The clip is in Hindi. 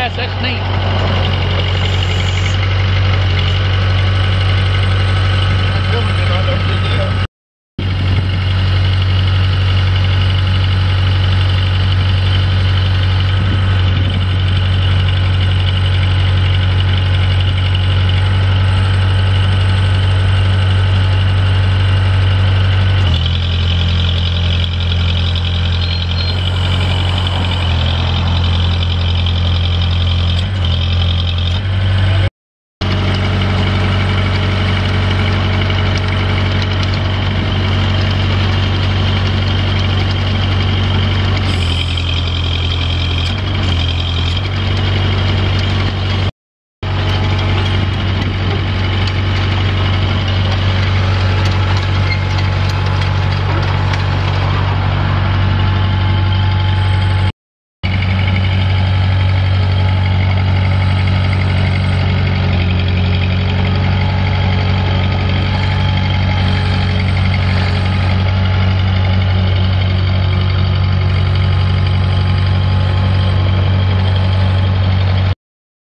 ऐसा नहीं